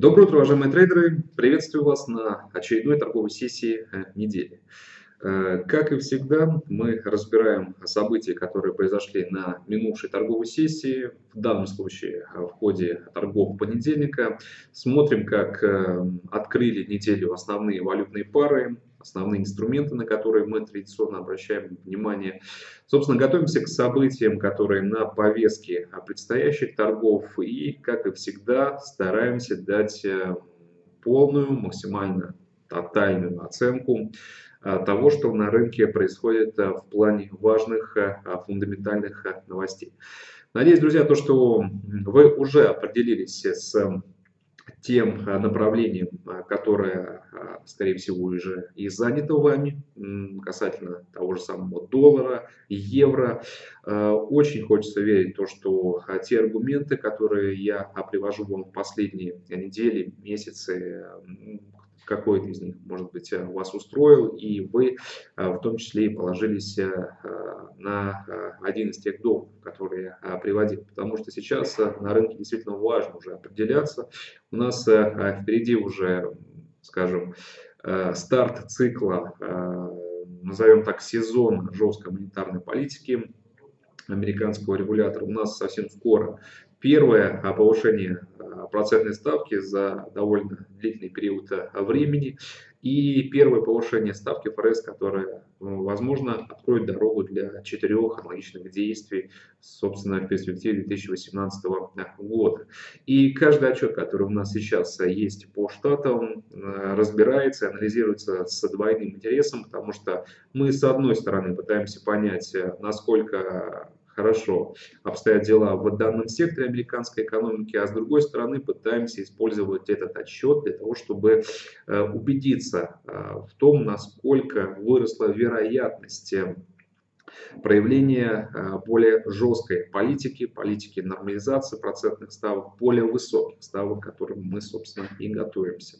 Доброе утро, уважаемые трейдеры! Приветствую вас на очередной торговой сессии э, недели. Э, как и всегда, мы разбираем события, которые произошли на минувшей торговой сессии, в данном случае э, в ходе торгов понедельника. Смотрим, как открыли неделю основные валютные пары, основные инструменты, на которые мы традиционно обращаем внимание. Собственно, готовимся к событиям, которые на повестке предстоящих торгов и, как и всегда, стараемся дать э, полную, максимально тотальную оценку э, того, что на рынке происходит э, в плане важных фундаментальных новостей. Надеюсь, друзья, то, что вы уже определились с тем э, направлением, э, которое, э, скорее всего, уже и занято вами, касательно того же самого доллара, евро. Очень хочется верить в то, что те аргументы, которые я привожу вам в последние недели, месяцы, какой-то из них, может быть, э, вас устроил, и вы э, в том числе и положились э, на один из тех домов, которые приводил. Потому что сейчас на рынке действительно важно уже определяться. У нас впереди уже, скажем, старт цикла, назовем так, сезон жесткой монетарной политики американского регулятора у нас совсем скоро. Первое повышение процентной ставки за довольно длительный период э, времени. И первое повышение ставки ФРС, которое, ну, возможно, откроет дорогу для четырех аналогичных действий, собственно, в перспективе 2018 года. И каждый отчет, который у нас сейчас есть по штатам, э, разбирается, анализируется с двойным интересом, потому что мы, с одной стороны, пытаемся понять, э, насколько хорошо. Обстоят дела в данном секторе американской экономики, а с другой стороны пытаемся использовать этот отчет для того, чтобы э, убедиться э, в том, насколько выросла вероятность э, проявление более жесткой политики, политики нормализации процентных ставок, более высоких ставок, к которым мы, собственно, и готовимся.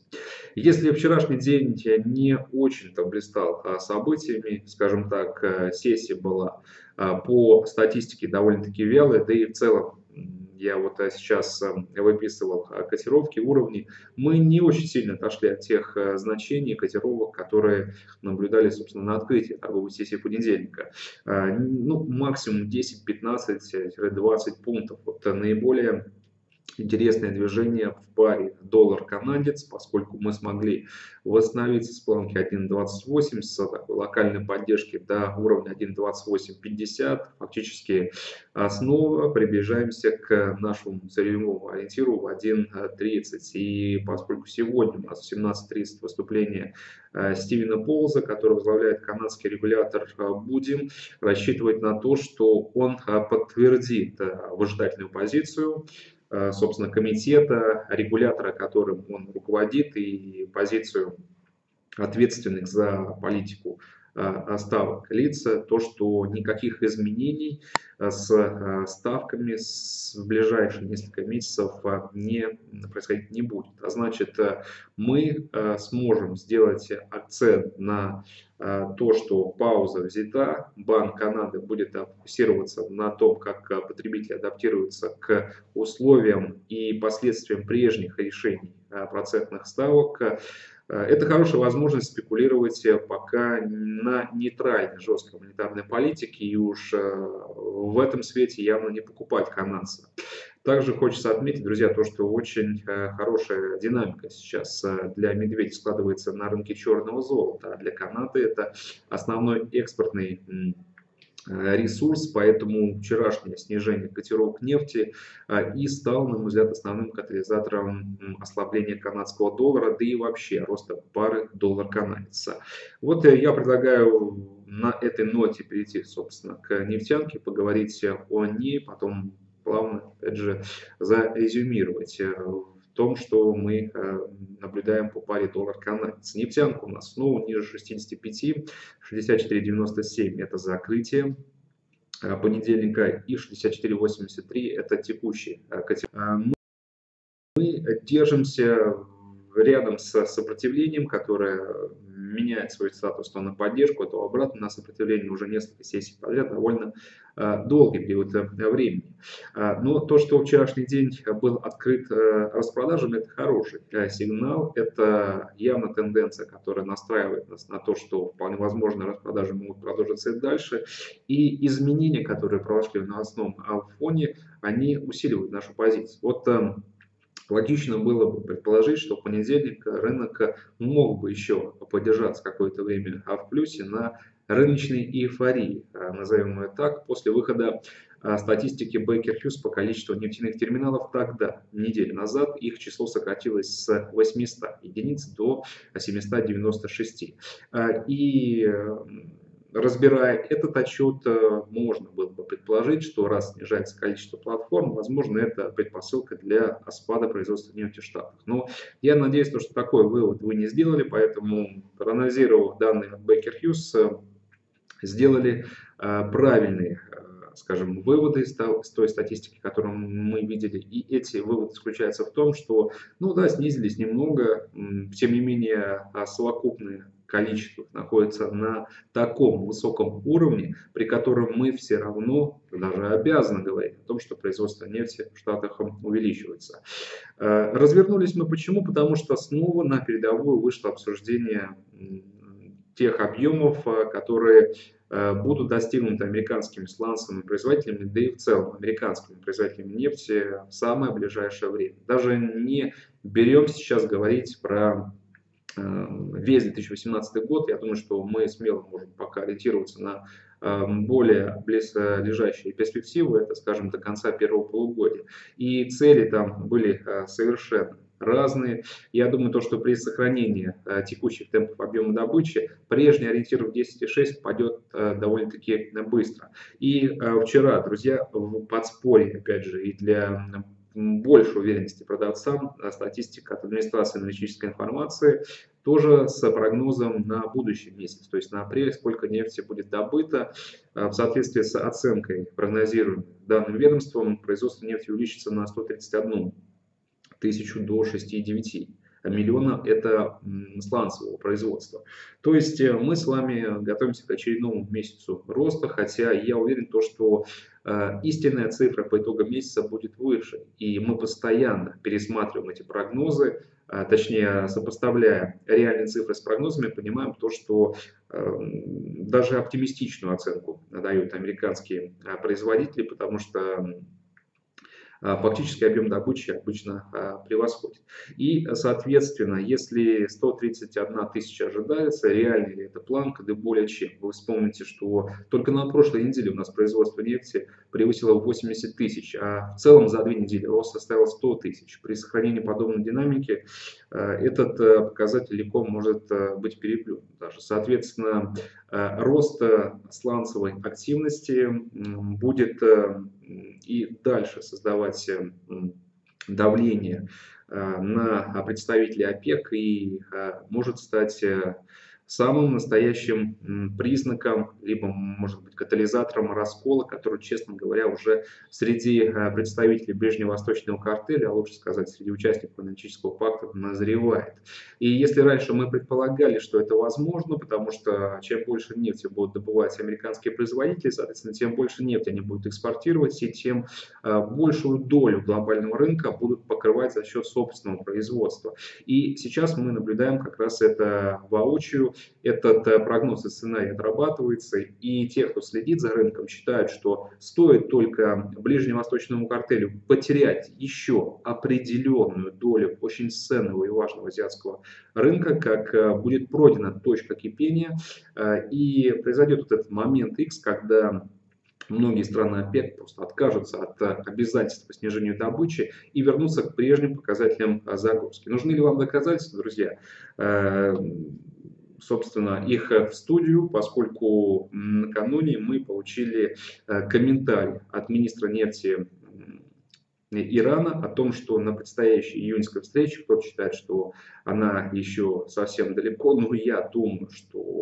Если вчерашний день не очень-то блистал событиями, скажем так, сессия была по статистике довольно-таки вялая, да и в целом я вот сейчас выписывал котировки, уровни, мы не очень сильно отошли от тех значений котировок, которые наблюдали, собственно, на открытии торговой сессии понедельника. Ну, максимум 10, 15-20 пунктов. Вот наиболее интересное движение в паре доллар-канадец, поскольку мы смогли восстановиться с планки 1.28 с такой локальной поддержки до уровня 1.2850. Фактически снова приближаемся к нашему целевому ориентиру в 1.30. И поскольку сегодня у нас в 17.30 выступление э, Стивена Полза, который возглавляет канадский регулятор, э, будем рассчитывать на то, что он э, подтвердит выжидательную позицию собственно, комитета, регулятора, которым он руководит, и позицию ответственных за политику э, ставок лица, то, что никаких изменений э, с ставками в ближайшие несколько месяцев не происходить не будет. А значит, мы сможем сделать акцент на то, что пауза взята, Банк Канады будет фокусироваться на том, как потребители адаптируются к условиям и последствиям прежних решений процентных ставок. Это хорошая возможность спекулировать пока на нейтральной жесткой монетарной политике и уж в этом свете явно не покупать канадца. Также хочется отметить, друзья, то, что очень э, хорошая динамика сейчас э, для медведя складывается на рынке черного золота, а для Канады это основной экспортный э, ресурс, поэтому вчерашнее снижение котировок нефти и стал, на мой взгляд, основным катализатором ослабления канадского доллара, да и вообще роста пары доллар-канадец. Вот я предлагаю на этой ноте перейти, собственно, к нефтянке, поговорить о ней, потом плавно, опять же, зарезюмировать э, том, что мы э, наблюдаем по паре доллар-канадец. Нефтянка у нас снова ниже 65, 64.97 это закрытие э, понедельника и 64.83 это текущий. Мы держимся рядом с сопротивлением, которое меняет свой статус то на поддержку, то обратно на сопротивление уже несколько сессий подряд, довольно э, долгий период э, времени. Э, но то, что вчерашний день был открыт распродажами, это хороший сигнал, это явно тенденция, которая настраивает нас на то, что вполне возможно распродажи могут продолжиться и дальше, и изменения, которые прошли на основном фоне, они усиливают нашу позицию. Вот эм, Логично было бы предположить, что в понедельник рынок мог бы еще поддержаться какое-то время а в плюсе на рыночной эйфории, а, назовем ее так, после выхода а, статистики Baker Hughes по количеству нефтяных терминалов тогда, неделю назад, их число сократилось с 800 единиц до 796. И разбирая этот отчет, э, можно было бы предположить, что раз снижается количество платформ, возможно, это предпосылка для спада производства нефти в Штатах. Но я надеюсь, что такой вывод вы не сделали, поэтому, проанализировав данные от Baker Hughes, э, сделали э, правильные скажем, выводы из той статистики, которую мы видели. И эти выводы заключаются в том, что, ну да, снизились немного, тем не менее, а совокупные количествах находится на таком высоком уровне, при котором мы все равно даже обязаны говорить о том, что производство нефти в Штатах увеличивается. Э, развернулись мы почему? Потому что снова на передовую вышло обсуждение тех объемов, э, которые э, будут достигнуты американскими сланцевыми производителями, да и в целом американскими производителями нефти в самое ближайшее время. Даже не берем сейчас говорить про весь 2018 год, я думаю, что мы смело можем пока ориентироваться на эм, более близлежащие перспективы, это, скажем, до конца первого полугодия. И цели там были э, совершенно разные. Я думаю, то, что при сохранении э, текущих темпов объема добычи, прежний ориентир в 10,6 пойдет э, довольно-таки быстро. И вчера, друзья, в подспорье, опять же, и для больше уверенности продавцам. Статистика от администрации аналитической информации тоже с прогнозом на будущий месяц, то есть на апрель, сколько нефти будет добыто. А, в соответствии с оценкой, прогнозируемой данным ведомством, производство нефти увеличится на 131 тысячу до 6,9 миллиона это сланцевого производства. То есть э, мы с вами готовимся к очередному месяцу роста, хотя я уверен, то, что э, истинная цифра по итогам месяца будет выше. И мы постоянно пересматриваем эти прогнозы, э, точнее сопоставляя реальные цифры с прогнозами, понимаем то, что даже оптимистичную оценку дают американские производители, потому что а, фактически объем добычи обычно а, превосходит. И, соответственно, если 131 тысяча ожидается, реальный ли это планка, да более чем. Вы вспомните, что только на прошлой неделе у нас производство нефти превысило 80 тысяч, а в целом за две недели рост составил 100 тысяч. При сохранении подобной динамики этот показатель легко может быть переплюнут. Даже, соответственно, рост сланцевой активности будет и дальше создавать э, давление э, на представителей ОПЕК и э, может стать самым настоящим признаком, либо, может быть, катализатором раскола, который, честно говоря, уже среди э, представителей ближневосточного картеля, а лучше сказать, среди участников аналитического пакта назревает. И если раньше мы предполагали, что это возможно, потому что чем больше нефти будут добывать американские производители, соответственно, тем больше нефти они будут экспортировать, и тем э, большую долю глобального рынка будут покрывать за счет собственного производства. И сейчас мы наблюдаем как раз это воочию, этот э, прогноз и сценарий отрабатывается, и те, кто следит за рынком, считают, что стоит только ближневосточному картелю потерять еще определенную долю очень ценного и важного азиатского рынка, как э, будет пройдена точка кипения, э, и произойдет вот этот момент X, когда многие страны ОПЕК просто откажутся от обязательств по снижению добычи и вернутся к прежним показателям загрузки. Нужны ли вам доказательства, друзья? Собственно, их в студию, поскольку накануне мы получили э, комментарий от министра нефти Ирана о том, что на предстоящей июньской встрече, кто считает, что она еще совсем далеко, но я думаю, что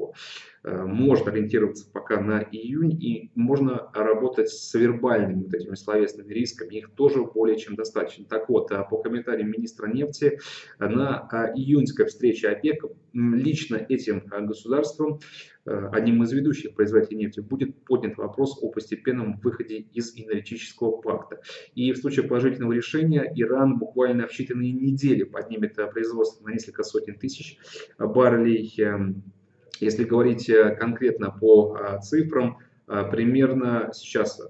Э, можно ориентироваться пока на июнь, и можно работать с вербальными вот этими словесными рисками, их тоже более чем достаточно. Так вот, э, по комментариям министра нефти, на э, июньской встрече ОПЕК лично этим государством, одним из ведущих производителей нефти, будет поднят вопрос о постепенном выходе из энергетического пакта. И в случае положительного решения Иран буквально в считанные недели поднимет производство на несколько сотен тысяч баррелей эм, если говорить э, конкретно по а, цифрам, а, примерно сейчас,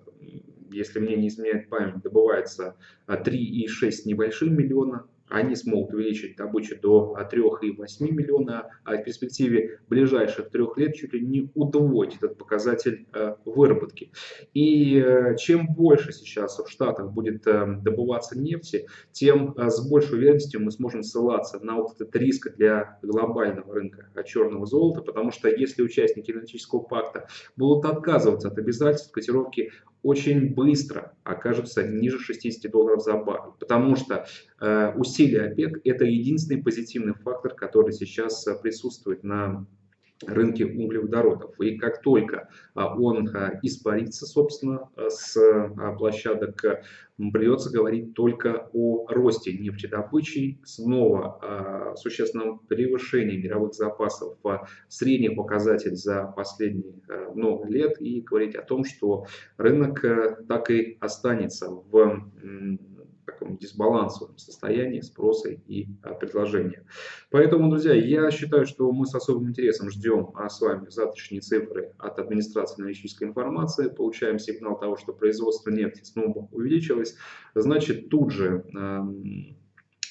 если мне не изменяет память, добывается 3,6 а, небольшим миллиона они смогут увеличить добычу до 3,8 миллиона, а в перспективе ближайших трех лет чуть ли не удвоить этот показатель э, выработки. И э, чем больше сейчас в Штатах будет э, добываться нефти, тем с большей уверенностью мы сможем ссылаться на вот этот риск для глобального рынка черного золота, потому что если участники энергетического пакта будут отказываться от обязательств, котировки очень быстро окажутся ниже 60 долларов за баррель, потому что э, усилия ОПЕК – это единственный позитивный фактор, который сейчас э, присутствует на рынке углеводородов. И как только а, он а, испарится, собственно, а, с площадок, придется говорить только о росте нефтедобычи, снова существенном превышении мировых запасов в средний показатель за последние много лет и говорить о том, что рынок так и останется в таком дисбалансовом состоянии спроса и а, предложения. Поэтому, друзья, я считаю, что мы с особым интересом ждем а, с вами завтрашние цифры от администрации аналитической информации, получаем сигнал того, что производство нефти снова увеличилось, значит тут же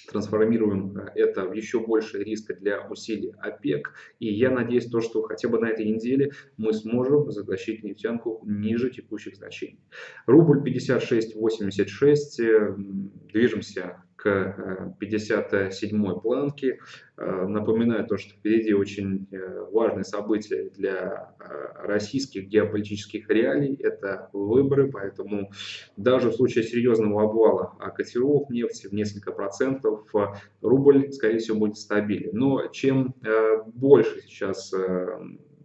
трансформируем э, это в еще больший риск для усилий ОПЕК. И я надеюсь, то, что хотя бы на этой неделе мы сможем затащить нефтянку ниже текущих значений. Рубль 56.86, э, движемся к 57-й э, планке. Э, напоминаю то, что впереди очень э, важное событие для российских геополитических реалий. Это выборы, поэтому даже в случае серьезного обвала котировок нефти в несколько процентов рубль, скорее всего, будет стабилен. Но чем больше сейчас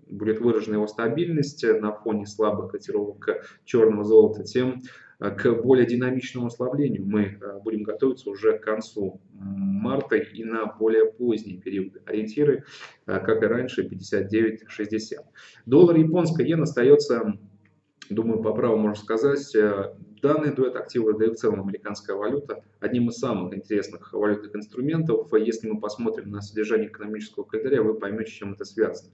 будет выражена его стабильность на фоне слабых котировок черного золота, тем к более динамичному ослаблению мы э, будем готовиться уже к концу марта и на более поздние периоды. Ориентиры, э, как и раньше, 59-60. Доллар японская иена остается, думаю, по праву можно сказать, Данный дуэт активов, да и в целом американская валюта, одним из самых интересных валютных инструментов. Если мы посмотрим на содержание экономического календаря, вы поймете, чем это связано.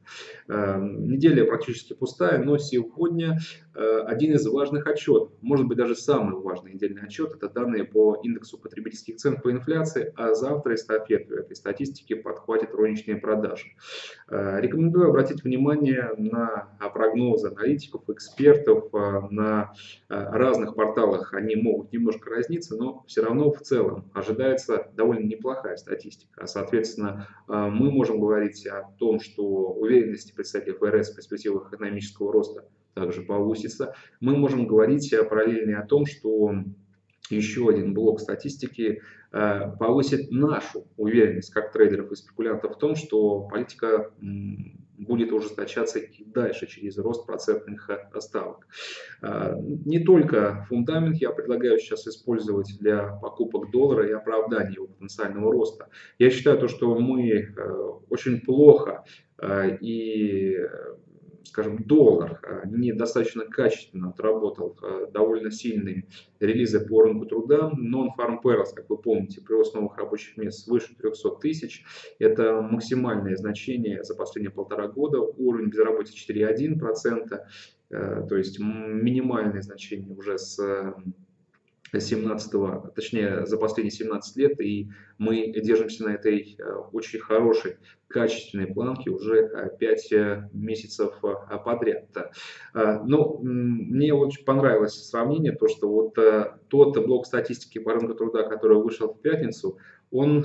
Эм, неделя практически пустая, но сегодня э, один из важных отчетов, может быть даже самый важный недельный отчет, это данные по индексу потребительских цен по инфляции, а завтра эстафету этой статистики подхватит розничные продажи. Э, рекомендую обратить внимание на прогнозы аналитиков, экспертов, э, на разных порталах кварталах они могут немножко разниться, но все равно в целом ожидается довольно неплохая статистика. Соответственно, э, мы можем говорить о том, что уверенность представителей ФРС в перспективах экономического роста также повысится. Мы можем говорить параллельно о том, что еще один блок статистики э, повысит нашу уверенность как трейдеров и спекулянтов в том, что политика будет ужесточаться и дальше через рост процентных э, ставок. Э, не только фундамент я предлагаю сейчас использовать для покупок доллара и оправдания его потенциального роста. Я считаю то, что мы очень плохо и скажем, доллар а, недостаточно качественно отработал а, довольно сильные релизы по рынку труда. Non-farm payrolls, как вы помните, прирост новых рабочих мест свыше 300 тысяч. Это максимальное значение за последние полтора года. Уровень безработицы 4,1%, а, то есть минимальное значение уже с 17, точнее за последние 17 лет, и мы держимся на этой э, очень хорошей, качественной планке уже 5 э, месяцев э, подряд. Но мне очень понравилось сравнение, то что вот тот блок статистики по рынку труда, который вышел в пятницу, он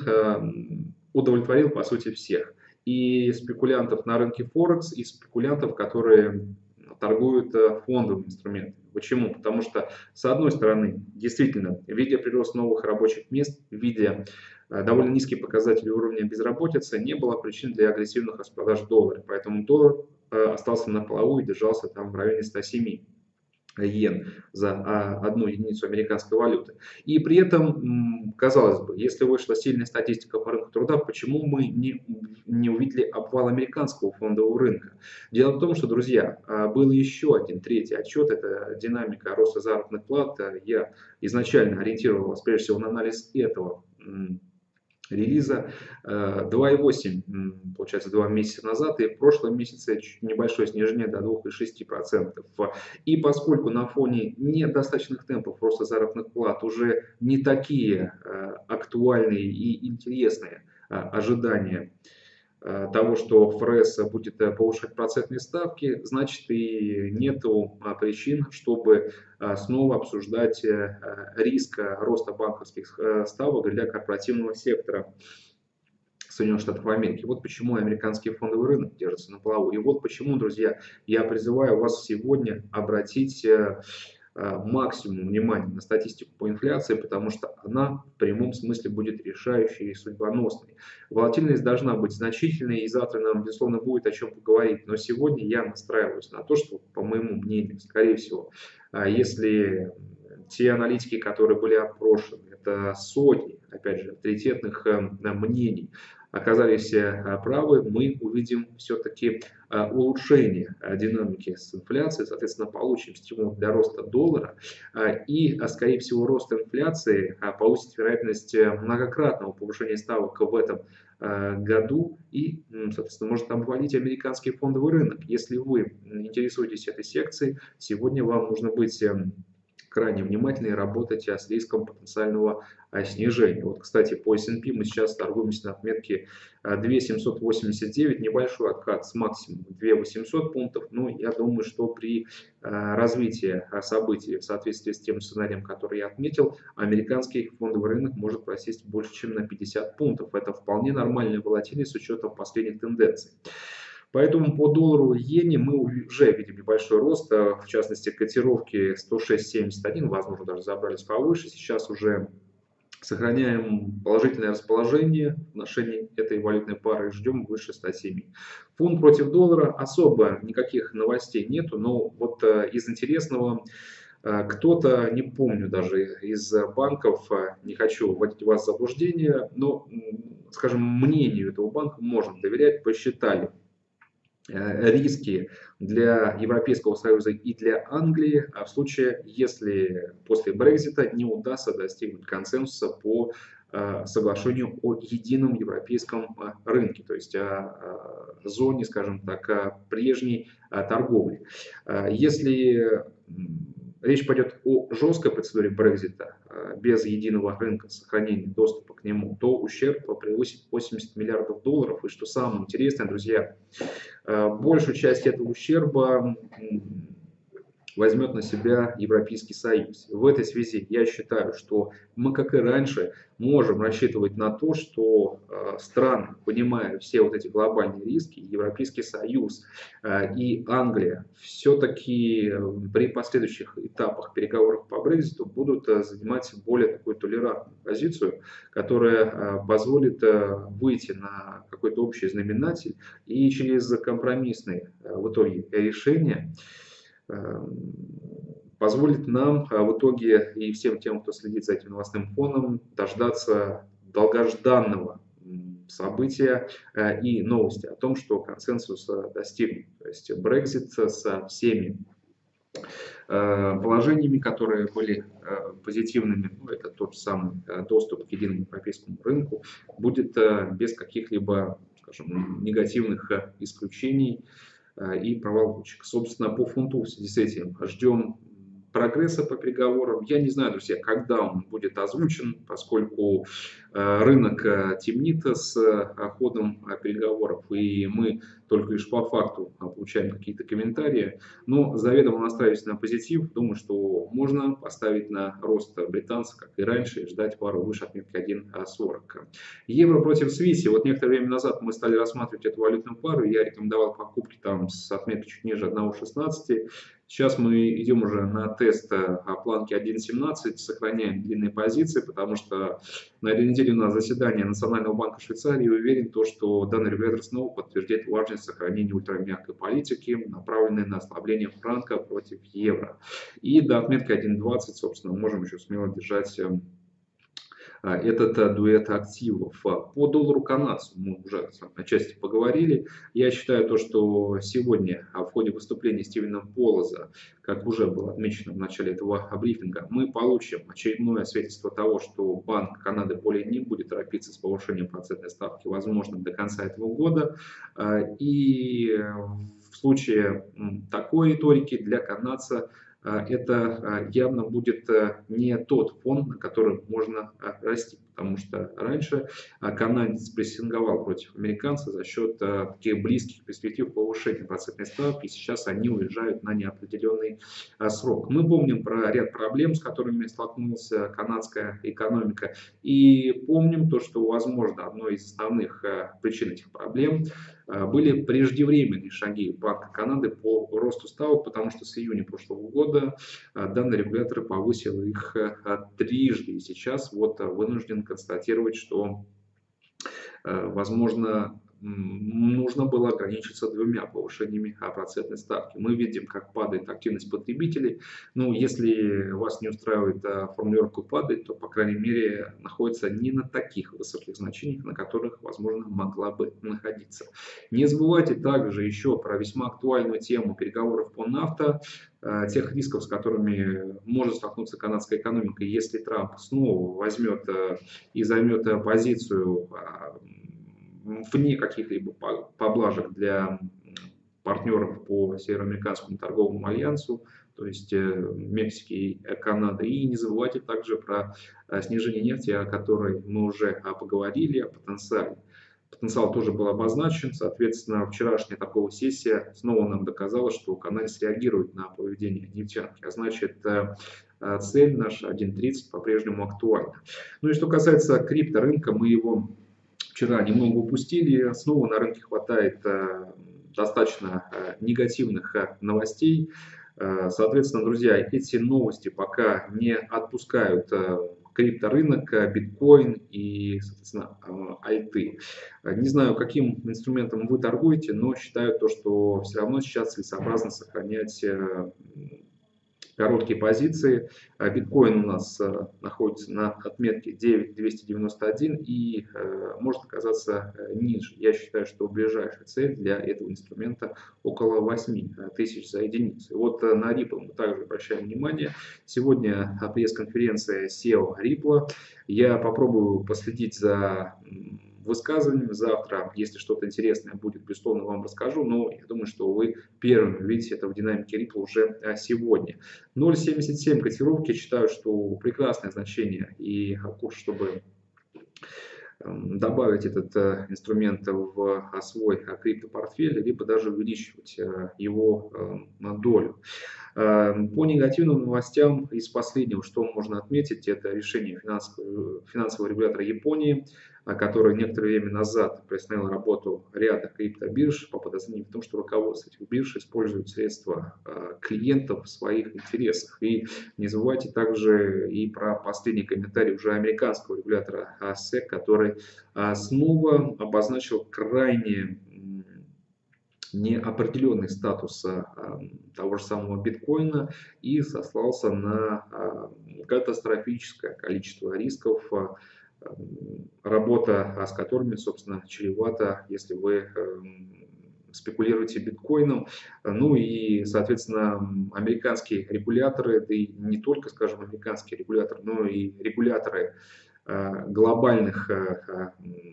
удовлетворил по сути всех. И спекулянтов на рынке Форекс, и спекулянтов, которые торгуют фондовыми инструментами. Почему? Потому что, с одной стороны, действительно, видя прирост новых рабочих мест, видя э, довольно низкие показатели уровня безработицы, не было причин для агрессивных распродаж доллара. Поэтому доллар остался на плаву и держался там в районе 107 йен за а, одну единицу американской валюты. И при этом, казалось бы, если вышла сильная статистика по рынку труда, почему мы не, не увидели обвал американского фондового рынка? Дело в том, что, друзья, а, был еще один третий отчет, это динамика роста заработных плат. Я изначально ориентировал вас прежде всего на анализ этого релиза 2,8, э, получается, 2 месяца назад, и в прошлом месяце небольшое снижение до 2,6%. И поскольку на фоне недостаточных темпов роста заработных плат уже не такие э, актуальные и интересные э, ожидания, того, что ФРС будет э, повышать процентные ставки, значит и нет а, причин, чтобы а, снова обсуждать э, риск роста банковских ставок для корпоративного сектора. Соединенных Штатов Америки. Вот почему американский фондовый рынок держится на плаву. И вот почему, друзья, я призываю вас сегодня обратить Э, максимум внимания на статистику по инфляции, потому что она в прямом смысле будет решающей и судьбоносной. Волатильность должна быть значительной, и завтра нам, безусловно, будет о чем поговорить. Но сегодня я настраиваюсь на то, что, по моему мнению, скорее всего, э, если те аналитики, которые были опрошены, это сотни, опять же, авторитетных э, мнений, оказались э, правы, мы увидим все-таки э, улучшение э, динамики с инфляцией, соответственно, получим стимул для роста доллара и, скорее всего, рост инфляции повысит вероятность многократного повышения ставок в этом году и, соответственно, может обвалить американский фондовый рынок. Если вы интересуетесь этой секцией, сегодня вам нужно быть эм, крайне внимательны и работать с риском потенциального а, снижения. Вот, кстати, по S&P мы сейчас торгуемся на отметке 2789, а, небольшой откат с максимумом 2800 пунктов, но я думаю, что при а, развитии событий в соответствии с тем сценарием, который я отметил, американский фондовый рынок может просесть больше, чем на 50 пунктов. Это вполне нормальная волатильность с учетом последних тенденций. Поэтому по доллару иене мы уже видим небольшой рост, а, в частности котировки 106.71, возможно даже забрались повыше, сейчас уже сохраняем положительное расположение в отношении этой валютной пары и ждем выше 107. Фунт против доллара. Особо никаких новостей нету, но вот а, из интересного а, кто-то, не помню даже из банков, не хочу вводить вас в заблуждение, но, скажем, мнению этого банка можно доверять, посчитали риски для Европейского Союза и для Англии а в случае, если после Брекзита не удастся достигнуть консенсуса по э, соглашению о едином европейском э, рынке, то есть о зоне, скажем так, прежней торговли. Если речь пойдет о жесткой процедуре Брекзита, без единого рынка сохранения доступа к нему, то ущерб превысит 80 миллиардов долларов. И что самое интересное, друзья, э, большую часть этого ущерба возьмет на себя Европейский Союз. В этой связи я считаю, что мы, как и раньше, можем рассчитывать на то, что э, страны, понимая все вот эти глобальные риски, Европейский Союз э, и Англия все-таки э, при последующих этапах переговоров по Брекзиту будут занимать более такую толерантную позицию, которая позволит выйти на какой-то общий знаменатель и через компромиссные в итоге решения позволит нам а, в итоге и всем тем, кто следит за этим новостным фоном, дождаться долгожданного события э, и новости о том, что консенсус э, достигнут. То есть Brexit со всеми э, положениями, которые были позитивными, ну, это тот самый доступ к единому европейскому рынку, будет без каких-либо, скажем, негативных исключений. Э, и провал выручек. Собственно, по фунту в связи с этим ждем прогресса по переговорам. Я не знаю, друзья, когда он будет озвучен, поскольку э, рынок э, темнит с ходом переговоров, и мы только лишь по факту получаем какие-то комментарии. Но заведомо настраиваюсь на позитив. Думаю, что можно поставить на рост британца, как и раньше, и ждать пару выше отметки 1.40. Евро против Свиси. Вот некоторое время назад мы стали рассматривать эту валютную пару. Я рекомендовал покупки там с отметки чуть ниже 1.16. Сейчас мы идем уже на тест э, планки 1.17, сохраняем длинные позиции, потому что на этой неделе у нас заседание Национального банка Швейцарии. Уверен, то, что данный регулятор снова подтвердит важность сохранения ультрамягкой политики, направленной на ослабление франка против евро. И до отметки 1.20, собственно, можем еще смело держать а, этот э, дуэт активов. А, по доллару канадцу мы уже отчасти поговорили. Я считаю то, что сегодня а, в ходе выступления Стивена Полоза, как уже было отмечено в начале этого брифинга, мы получим очередное свидетельство того, что Банк Канады более не будет торопиться с повышением процентной ставки, возможно, до конца этого года. И в случае такой риторики для канадца а, это а, явно будет э, не тот фон, на котором можно а, расти потому что раньше а, канадец прессинговал против американца за счет а, таких близких перспектив повышения процентной ставки, сейчас они уезжают на неопределенный а, срок. Мы помним про ряд проблем, с которыми столкнулась канадская экономика, и помним то, что, возможно, одной из основных причин этих проблем были преждевременные шаги Банка Канады по росту ставок, потому что с июня прошлого года данный регулятор повысил их трижды, и сейчас вот вынужден констатировать, что, э, возможно, нужно было ограничиться двумя повышениями процентной ставки. Мы видим, как падает активность потребителей. Ну, если вас не устраивает а, формулировка падает, то, по крайней мере, находится не на таких высоких значениях, на которых, возможно, могла бы находиться. Не забывайте также еще про весьма актуальную тему переговоров по нафта, а, тех рисков, с которыми может столкнуться канадская экономика, если Трамп снова возьмет а, и займет позицию вне каких-либо поблажек для партнеров по Североамериканскому торговому альянсу, то есть э, Мексики и Канады. И не забывайте также про э, снижение нефти, о которой мы уже поговорили, о потенциале. Потенциал тоже был обозначен, соответственно, вчерашняя торговая сессия снова нам доказала, что канадец реагирует на поведение нефтянки, а значит э, цель наша 1.30 по-прежнему актуальна. Ну и что касается крипторынка, мы его вчера немного упустили. Снова на рынке хватает э, достаточно э, негативных э, новостей. Соответственно, друзья, эти новости пока не отпускают крипторынок, биткоин и, соответственно, альты. Не знаю, каким инструментом вы торгуете, но считаю то, что все равно сейчас целесообразно сохранять короткие позиции. А биткоин у нас э, находится на отметке 9291 и э, может оказаться э, ниже. Я считаю, что ближайшая цель для этого инструмента около 8 тысяч за единицу. Вот на Ripple мы также обращаем внимание. Сегодня пресс-конференция SEO Ripple. Я попробую последить за высказываниями. Завтра, если что-то интересное будет, безусловно, вам расскажу, но я думаю, что вы первыми увидите это в динамике Ripple уже а, сегодня. 0.77 котировки, считаю, что прекрасное значение и курс, чтобы эм, добавить этот э, инструмент в а, свой а, криптопортфель, либо даже увеличивать э, его эм, долю. Эм, по негативным новостям из последнего, что можно отметить, это решение финансового, финансового регулятора Японии который некоторое время назад приостановил работу ряда криптобирж по подозрению в том, что руководство этих бирж использует средства а, клиентов в своих интересах. И не забывайте также и про последний комментарий уже американского регулятора SEC, который а, снова обозначил крайне неопределенный статус а, того же самого биткоина и сослался на катастрофическое количество рисков работа с которыми, собственно, чревата, если вы эм, спекулируете биткоином. Ну и, соответственно, американские регуляторы, да и не только, скажем, американские регуляторы, но и регуляторы глобальных э, э,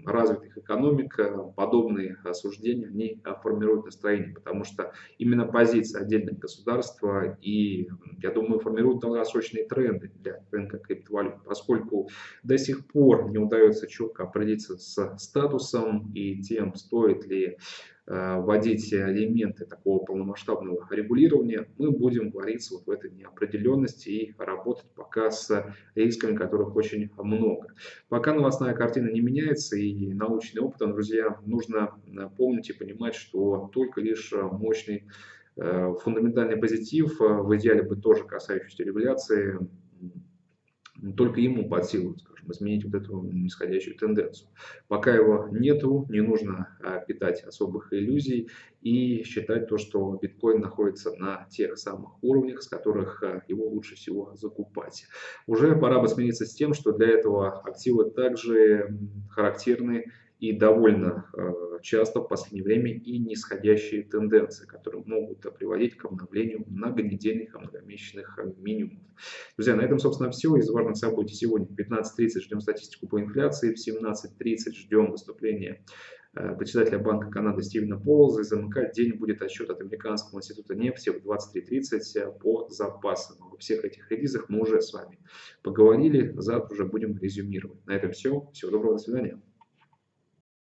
развитых экономик подобные осуждения они формируют настроение, потому что именно позиция отдельных государств и, я думаю, формируют долгосрочные тренды для рынка криптовалют, поскольку до сих пор не удается четко определиться с статусом и тем, стоит ли Э, вводить элементы такого полномасштабного регулирования, мы будем вариться вот в этой неопределенности и работать пока с рисками, которых очень много. Пока новостная картина не меняется и научный опыт, друзья, нужно э, помнить и понимать, что только лишь мощный э, фундаментальный позитив, в идеале бы тоже касающийся регуляции, только ему под силу, скажем, изменить вот эту нисходящую тенденцию. Пока его нету, не нужно питать особых иллюзий и считать то, что биткоин находится на тех самых уровнях, с которых его лучше всего закупать. Уже пора бы смириться с тем, что для этого актива также характерны и довольно э, часто в последнее время и нисходящие тенденции, которые могут приводить к обновлению многонедельных многомесячных э, минимумов. Друзья, на этом, собственно, все. Из важных событий сегодня в 15.30 ждем статистику по инфляции, в 17.30 ждем выступления э, председателя Банка Канады Стивена Полза. И замыкать день будет отчет от Американского института нефти в 23.30 по запасам. Обо всех этих релизах мы уже с вами поговорили. Завтра уже будем резюмировать. На этом все. Всего доброго, до свидания.